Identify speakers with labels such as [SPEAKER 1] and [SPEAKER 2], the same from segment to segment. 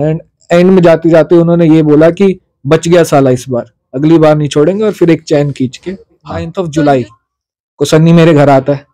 [SPEAKER 1] And and में जाते जाते उन्होंने ये बोला कि बच गया साला इस बार। अगली बार नहीं छोड़ेंगे और फिर एक चैन खींच के नाइन्थ ऑफ़ जुलाई को सन्नी मेरे घर आता है।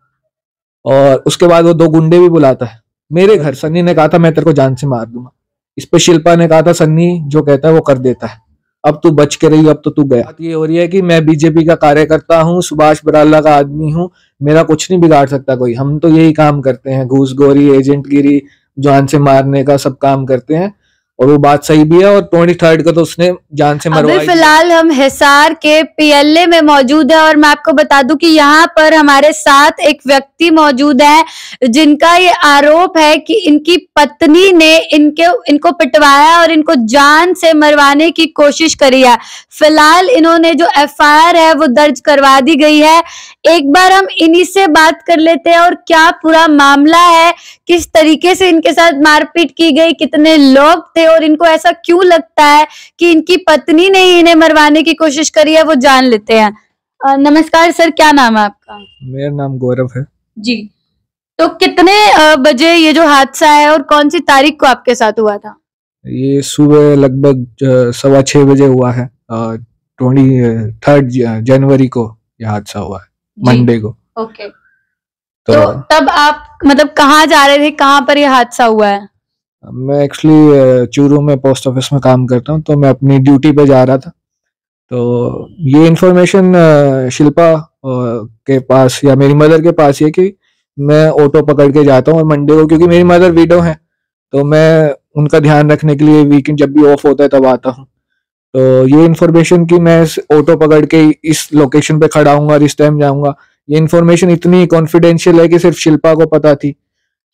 [SPEAKER 1] और उसके बाद वो दो गुंडे भी बुलाता है। मेरे घर, सन्नी ने कहा था, मैं तेरे को जान से मार दूँगा। इस पे शिल्पा ने कहा था, सन्नी जो कहता है वो कर देता है। अब तू बच के रही, अब तो तू गया। ये हो रही है कि मैं बीजेपी का कार्यकर्ता हूँ, सुभाष बराला का आदमी हूँ, मेरा कुछ नहीं बिगाड़ सकता कोई। हम तो यही काम करते हैं घूसगोरी एजेंट गिरी, जान से मारने का सब काम करते हैं। और वो बात सही भी है और ट्वेंटी थर्ड को तो उसने जान से मरवाई।
[SPEAKER 2] अभी फ़िलहाल हम हिसार के पीएलए में मौजूद है और मैं आपको बता दूँ कि यहाँ पर हमारे साथ एक व्यक्ति मौजूद है जिनका ये आरोप है कि इनकी पत्नी ने इनके, इनको पिटवाया और इनको जान से मरवाने की कोशिश करी है। फ़िलहाल इन्होंने जो एफआईआर है वो दर्ज करवा दी गई है। एक बार हम इन्हीं से बात कर लेते हैं और क्या पूरा मामला है, किस तरीके से इनके साथ मारपीट की गई, कितने लोग थे और इनको ऐसा क्यों लगता है कि इनकी पत्नी ने ही इन्हें मरवाने की कोशिश करी है वो जान लेते हैं। नमस्कार सर क्या नाम है आपका?
[SPEAKER 1] मेरा नाम गौरव है।
[SPEAKER 2] जी। तो कितने बजे ये जो हादसा है और कौन सी तारीख को आपके साथ हुआ था?
[SPEAKER 1] ये सुबह लगभग सवा छह बजे हुआ है। ट्वेंटी थर्ड जनवरी को ये हादसा हुआ है मंडे को।
[SPEAKER 2] ओके।
[SPEAKER 1] तो,
[SPEAKER 2] तो तब आप मतलब कहाँ जा रहे थे कहाँ पर यह हादसा हुआ है?
[SPEAKER 1] मैं एक्चुअली चूरू में पोस्ट ऑफ़िस में काम करता हूँ तो मैं अपनी ड्यूटी पे जा रहा था। तो ये इंफॉर्मेशन शिल्पा के पास या मेरी मदर के पास ये कि मैं ऑटो पकड़ के जाता हूँ और मंडे को, क्योंकि मेरी मदर वीडो है तो मैं उनका ध्यान रखने के लिए वीकेंड जब भी ऑफ़ होता है तब आता हूँ। तो ये इन्फॉर्मेशन कि मैं ऑटो पकड़ के इस लोकेशन पे खड़ा हूँ और इस टाइम जाऊँगा, ये इन्फॉर्मेशन इतनी कॉन्फिडेंशियल है कि सिर्फ़ शिल्पा को पता थी।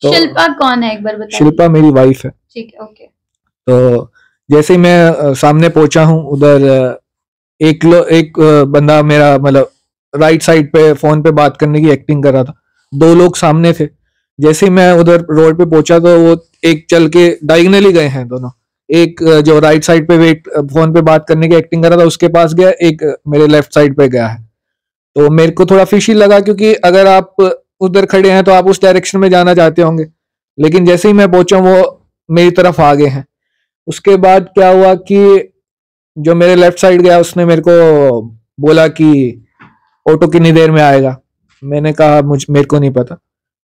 [SPEAKER 1] तो
[SPEAKER 2] शिल्पा कौन है? एक बार बताइए।
[SPEAKER 1] शिल्पा मेरी वाइफ है।
[SPEAKER 2] ठीक है ओके
[SPEAKER 1] तो जैसे ही मैं सामने पहुँचा हूँ उधर एक लो एक बंदा मेरा मतलब राइट साइड पे फ़ोन पे बात करने की एक्टिंग कर रहा था। दो लोग सामने थे। जैसे ही मैं उधर रोड पे पहुँचा तो वो एक चल के डाइगनली गए हैं दोनों। एक जो राइट साइड पे वेट फ़ोन पे बात करने की एक्टिंग कर रहा था उसके पास गया एक मेरे लेफ़्ट साइड पे गया है। तो मेरे को थोड़ा फिशी लगा क्योंकि अगर आप उधर खड़े हैं तो आप उस डायरेक्शन में जाना चाहते होंगे। लेकिन जैसे ही मैं पहुँचा, वो मेरी तरफ़ आ गए हैं। उसके बाद क्या हुआ कि जो मेरे लेफ़्ट साइड गया, उसने मेरे को बोला कि ऑटो कितनी देर में आएगा। मैंने कहा, मुझ, मेरे को नहीं पता।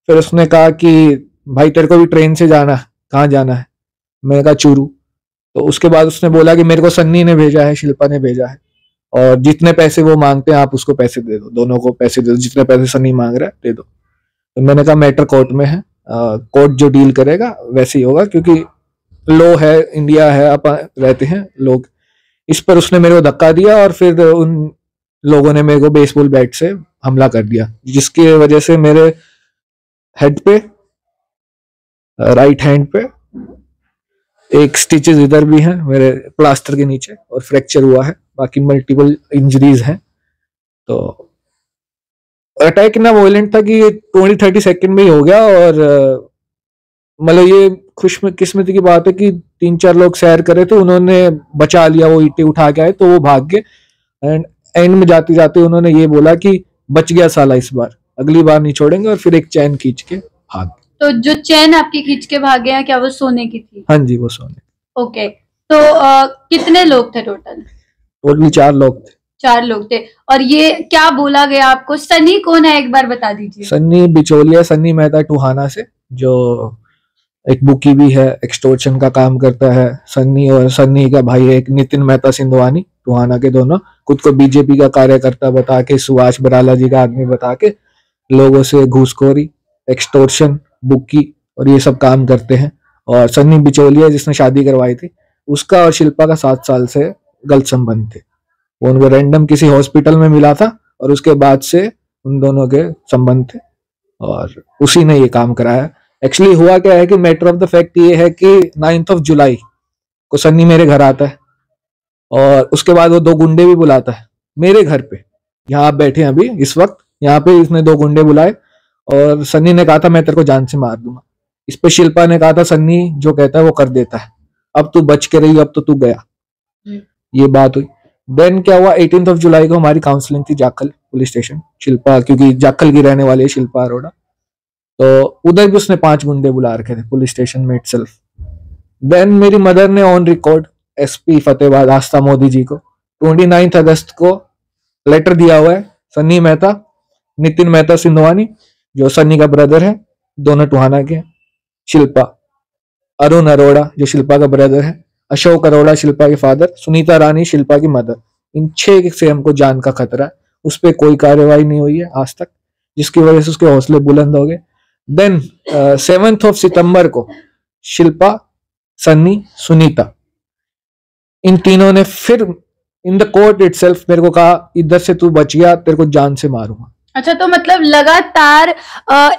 [SPEAKER 1] फिर उसने कहा कि, भाई, तेरे को भी ट्रेन से जाना है। कहाँ जाना है? मैंने कहा, चूरू। तो उसके बाद उसने बोला कि, मेरे को सन्नी ने भेजा है, शिल्पा ने भेजा है। और जितने पैसे वो मांगते हैं, आप उसको पैसे दे दो। दोनों को पैसे दे दो। जितने पैसे सन्नी मांग रहा है, दे दो। तो मैंने कहा मैटर कोर्ट में है। कोर्ट जो डील करेगा, वैसे ही होगा, क्योंकि लो है इंडिया है, अपन रहते हैं लोग। इस पर उसने मेरे को धक्का दिया और फिर उन लोगों ने मेरे को बेसबॉल बैट से हमला कर दिया, जिसकी वजह से मेरे हेड पे राइट हैंड पे एक स्टिचेस इधर भी हैं, मेरे प्लास्टर के नीचे, और फ्रैक्चर हुआ है। बाकी मल्टीपल इंजरीज हैं। तो अटैक इतना वॉयलेंट था कि ये ट्वेंटी थर्टी सेकेंड में ही हो गया और मतलब ये खुश किस्मती की बात है कि तीन चार लोग सैर करे थे उन्होंने बचा लिया वो ईटे उठा के आए तो वो भाग गए। एंड एंड में जाते जाते उन्होंने ये बोला कि बच गया साला इस बार अगली बार नहीं छोड़ेंगे और फिर एक चैन खींच के भाग
[SPEAKER 2] तो जो चैन आपकी खींच के भागे हैं क्या वो सोने की थी?
[SPEAKER 1] हाँ जी वो सोने।
[SPEAKER 2] ओके तो अ, कितने लोग थे टोटल
[SPEAKER 1] टोटली चार लोग थे।
[SPEAKER 2] चार लोग थे। और ये क्या बोला गया आपको? सनी कौन है? एक बार बता दीजिए।
[SPEAKER 1] सन्नी बिचौलिया सन्नी मेहता टूहाना से, जो एक बुकी भी है एक्सटोर्शन का काम करता है। सन्नी और सन्नी का भाई है एक नितिन मेहता सिंधवानी, टूहाना के दोनों। खुद को बीजेपी का कार्यकर्ता बता के, सुभाष बराला जी का आदमी बता के, लोगों से घूसखोरी एक्सटोर्शन बुकी और ये सब काम करते हैं। और सन्नी बिचौलिया जिसने शादी करवाई थी, उसका और शिल्पा का सात साल से गलत संबंध थे। वो उनको रैंडम किसी हॉस्पिटल में मिला था और उसके बाद से उन दोनों के संबंध थे और उसी ने ये काम कराया। एक्चुअली हुआ क्या है कि मैटर ऑफ़ द फैक्ट ये है कि नाइन्थ ऑफ़ जुलाई को सन्नी मेरे घर आता है और उसके बाद वो दो गुंडे भी बुलाता है मेरे घर पे। यहाँ आप बैठे हैं अभी इस वक्त यहाँ पे इसने दो गुंडे बुलाए और सन्नी ने कहा था मैं तेरे को जान से मार दूँगा। इस पे शिल्पा ने कहा था सन्नी जो कहता है वो कर देता है। अब तू बच के रही अब तो तू गया।
[SPEAKER 2] हम्म।
[SPEAKER 1] ये बात हुई। देन क्या हुआ? एटीन ऑफ़ जुलाई को हमारी काउंसलिंग थी जाखल पुलिस स्टेशन शिल्पा, क्योंकि जाखल की रहने वाली है शिल्पा अरोड़ा। तो उधर भी उसने पाँच गुंडे बुला रखे थे पुलिस स्टेशन में इटसेल्फ देन मेरी मदर ने on record SP Fatehabad, Astha Modi ji को। ट्वेंटी नाइन्थ अगस्त को लेटर दिया हुआ है सन्नी मेहता, नितिन मेहता सिंधवानी, जो सन्नी का ब्रदर है, दोनों टुहाना के शिल्पा, अरुण अरोड़ा, जो शिल्पा का ब्रदर है। अशोक अरोड़ा, शिल्पा के फादर सुनीता रानी, शिल्पा की मदर इन छह से हमको जान का खतरा है। उस पर कोई कार्यवाही नहीं हुई है आज तक, जिसकी वजह से उसके हौसले बुलंद हो गए। देन सेवेंथ ऑफ़ सितंबर को शिल्पा, सन्नी, सुनीता। इन तीनों ने फिर इन द कोर्ट इट मेरे को कहा, इधर से तू बच गया, तेरे को जान से मारूँगा।
[SPEAKER 2] अच्छा तो मतलब लगातार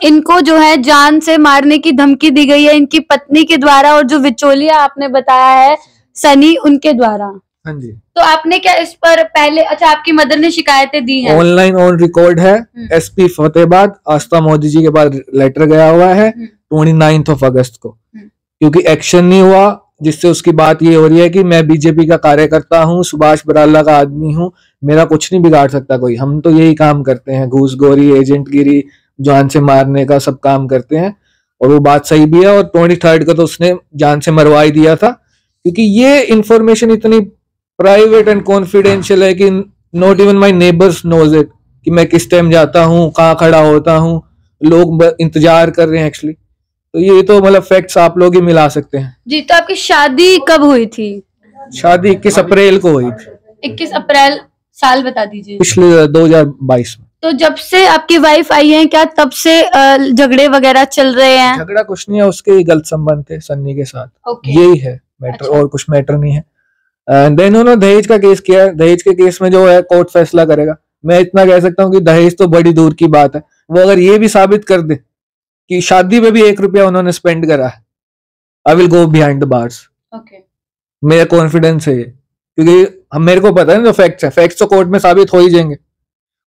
[SPEAKER 2] इनको जो है जान से मारने की धमकी दी गई है इनकी पत्नी के द्वारा और जो विचोलिया आपने बताया है सनी उनके द्वारा।
[SPEAKER 1] हाँ जी।
[SPEAKER 2] तो आपने क्या इस पर पहले अच्छा आपकी मदर ने शिकायतें दी हैं?
[SPEAKER 1] ऑनलाइन ऑन रिकॉर्ड है एसपी हम्म। फतेहाबाद आस्था मोदी जी के पास लेटर गया हुआ है ट्वेंटी नाइन्थ ऑफ़ अगस्त को। हम्म। क्योंकि एक्शन नहीं हुआ जिससे उसकी बात ये हो रही है कि मैं बीजेपी का कार्यकर्ता हूँ सुभाष बराला का आदमी हूँ मेरा कुछ नहीं बिगाड़ सकता कोई। हम तो यही काम करते हैं घूस गोरी एजेंट गिरी जान से मारने का सब काम करते हैं। और वो बात सही भी है और ट्वेंटी थर्ड का तो उसने जान से मरवा ही दिया था। क्योंकि ये इंफॉर्मेशन इतनी प्राइवेट एंड कॉन्फिडेंशियल है कि not even my neighbours knows it कि मैं किस टाइम जाता हूँ कहाँ खड़ा होता हूँ लोग इंतज़ार कर रहे हैं एक्चुअली तो ये तो मतलब फैक्ट्स आप लोग ही मिला सकते हैं।
[SPEAKER 2] जी तो आपकी शादी कब हुई थी?
[SPEAKER 1] शादी इक्कीस अप्रैल को हुई थी।
[SPEAKER 2] इक्कीस अप्रैल साल बता दीजिए।
[SPEAKER 1] पिछले 2022 में।
[SPEAKER 2] तो जब से आपकी वाइफ आई है क्या तब से झगड़े वगैरह चल रहे हैं?
[SPEAKER 1] झगड़ा कुछ नहीं है उसके गलत संबंध थे सन्नी के साथ।
[SPEAKER 2] Okay.
[SPEAKER 1] यही है मैटर अच्छा। और कुछ मैटर नहीं है। देन उन्होंने दहेज का केस किया दहेज के केस में जो है कोर्ट फैसला करेगा। मैं इतना कह सकता हूँ कि दहेज तो बड़ी दूर की बात है। वो अगर ये भी साबित कर दे कि शादी में भी एक रुपया उन्होंने स्पेंड करा है I will go behind the bars मेरा कॉन्फिडेंस है ये। क्योंकि हम मेरे को पता है ना जो फैक्ट्स है। फैक्ट्स तो कोर्ट में साबित हो ही जाएँगे।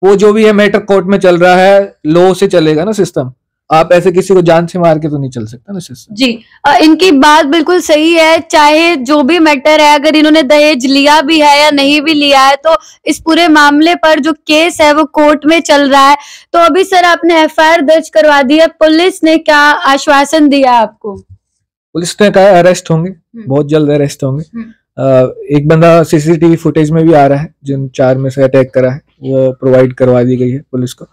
[SPEAKER 1] वो जो भी है मैटर कोर्ट में चल रहा है लो से चलेगा ना सिस्टम आप ऐसे किसी को जान से मार के तो नहीं चल सकता ना सिस्टम
[SPEAKER 2] जी आ, इनकी बात बिल्कुल सही है। चाहे जो भी मैटर है अगर इन्होंने दहेज लिया भी है या नहीं भी लिया है तो इस पूरे मामले पर जो केस है वो कोर्ट में चल रहा है। तो अभी सर आपने एफआईआर दर्ज करवा दी है। पुलिस ने क्या आश्वासन दिया आपको?
[SPEAKER 1] पुलिस ने कहा अरेस्ट होंगे। हम्म। बहुत जल्द अरेस्ट होंगे। हम्म। एक बंदा सीसीटीवी फुटेज में भी आ रहा है, जिन चार में से अटैक करा है, वो प्रोवाइड करवा दी गई है पुलिस को।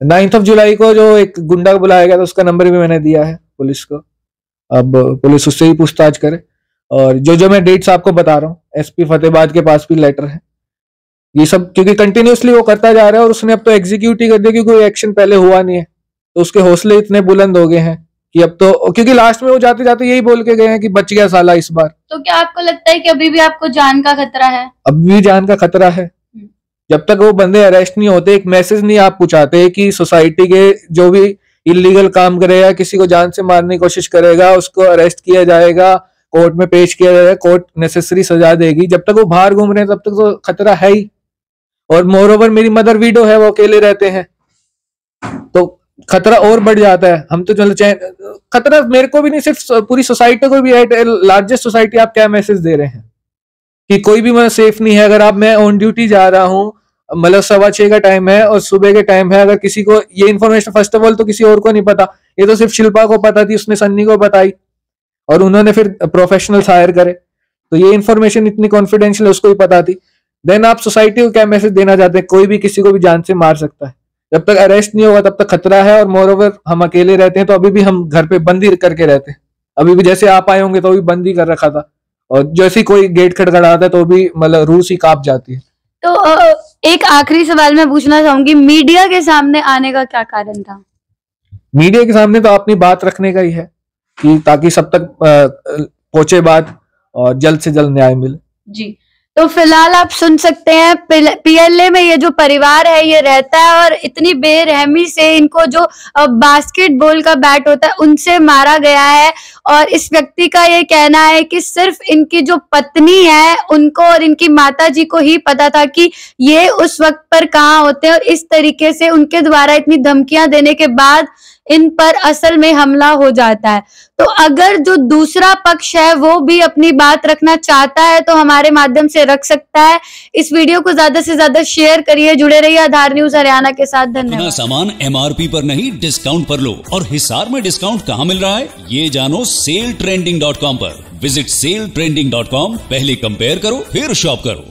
[SPEAKER 1] नाइन्थ ऑफ़ जुलाई को जो एक गुंडा बुलाया गया था, उसका नंबर भी मैंने दिया है पुलिस को। अब पुलिस उससे ही पूछताछ करे। और जो जो मैं डेट्स आपको बता रहा हूँ एसपी फतेहबाद के पास भी लेटर है। ये सब, क्योंकि कंटिन्यूसली वो करता जा रहा है और उसने अब तो एग्जीक्यूट ही कर दिया, क्योंकि कोई एक्शन पहले हुआ नहीं है। तो उसके हौसले इतने बुलंद हो गए हैं। कि अब तो क्योंकि लास्ट में वो जाते जाते यही बोल के गए हैं कि बच गया साला इस बार।
[SPEAKER 2] तो क्या आपको लगता है कि अभी भी आपको जान का खतरा है?
[SPEAKER 1] अब भी जान का खतरा है। जब तक वो बंदे अरेस्ट नहीं होते एक मैसेज नहीं आप पूछाते कि सोसाइटी के जो भी इलीगल काम करेगा किसी को जान से मारने की कोशिश करेगा उसको अरेस्ट किया जाएगा कोर्ट में पेश किया जाएगा कोर्ट नेसेसरी सजा देगी। जब तक वो बाहर घूम रहे हैं तब तक तो खतरा है ही। और मोर ओवर मेरी मदर वीडो है वो अकेले रहते हैं। तो खतरा और बढ़ जाता है। हम तो चलो चाहे, खतरा मेरे को भी नहीं, सिर्फ़ पूरी सोसाइटी को भी है लार्जेस्ट सोसाइटी आप क्या मैसेज दे रहे हैं? कि कोई भी मतलब सेफ़ नहीं है, अगर आप, मैं ऑन ड्यूटी जा रहा हूँ मतलब सवा छह का टाइम है और सुबह के टाइम है, अगर किसी को ये इन्फॉर्मेशन फ़र्स्ट ऑफ़ ऑल तो किसी और को नहीं पता। ये तो सिर्फ़ शिल्पा को पता थी, उसने सन्नी को बताई और उन्होंने फिर प्रोफेशनल हायर करे। तो ये इन्फॉर्मेशन इतनी कॉन्फिडेंशियल उसको ही पता थी। देन आप सोसाइटी को क्या मैसेज देना चाहते हैं? कोई भी किसी को भी जान से मार सकता है। जब तक अरेस्ट नहीं होगा तब तक खतरा है और मोर ओवर हम अकेले रहते हैं तो अभी भी हम घर पे बंदी करके रहते हैं। अभी भी जैसे आप आए होंगे तो अभी बंदी कर रखा था। और जैसे ही कोई गेट खड़खड़ाता है तो भी मतलब रूस ही काँप जाती है।
[SPEAKER 2] तो एक आखिरी सवाल मैं पूछना चाहूँगी मीडिया के सामने आने का क्या कारण था?
[SPEAKER 1] मीडिया के सामने तो अपनी बात रखने का ही है कि ताकि सब तक पहुँचे बात और जल्द से जल्द न्याय मिले।
[SPEAKER 2] जी। तो फ़िलहाल आप सुन सकते हैं पीएलए में ये जो परिवार है, ये रहता है और इतनी बेरहमी से इनको जो बास्केटबॉल का बैट होता है, उनसे मारा गया है और इस व्यक्ति का ये कहना है कि सिर्फ़ इनकी जो पत्नी है, उनको और इनकी माता जी को ही पता था कि ये उस वक्त पर कहाँ होते हैं और इस तरीके से उनके द्वारा इतनी धमकियाँ देने के बाद इन पर असल में हमला हो जाता है। तो अगर जो दूसरा पक्ष है, वो भी अपनी बात रखना चाहता है तो हमारे माध्यम से रख सकता है। इस वीडियो को ज़्यादा से ज़्यादा शेयर करिए, जुड़े रहिए आधार न्यूज़ हरियाणा के साथ। धन्यवाद।
[SPEAKER 3] सामान एमआरपी पर नहीं डिस्काउंट पर लो। और हिसार में डिस्काउंट कहाँ मिल रहा है? ये जानो सेल ट्रेंडिंग डॉट कॉम पर। Visit sale trending dot com पहले कंपेयर करो, फिर शॉप करो।